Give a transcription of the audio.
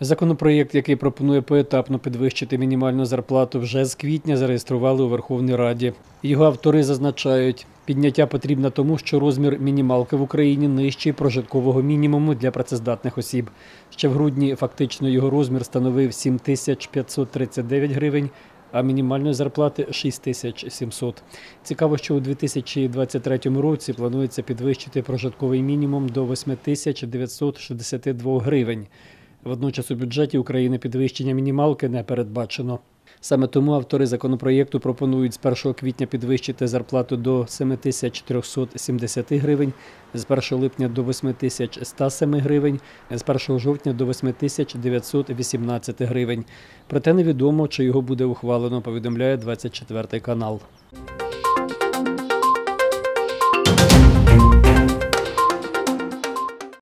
Законопроєкт, який пропонує поетапно підвищити мінімальну зарплату, вже з квітня зареєстрували у Верховній Раді. Його автори зазначають, підняття потрібно тому, що розмір мінімалки в Україні нижчий прожиткового мінімуму для працездатних осіб. Ще в грудні фактично його розмір становив 7539 гривень, а мінімальної зарплати 6700. Цікаво, що у 2023 році планується підвищити прожитковий мінімум до 8962 гривень. Водночас у бюджеті України підвищення мінімалки не передбачено. Саме тому автори законопроєкту пропонують з 1 квітня підвищити зарплату до 7370 гривень, з 1 липня до 8107 гривень, з 1 жовтня до 8918 гривень. Проте невідомо, чи його буде ухвалено, повідомляє 24 канал.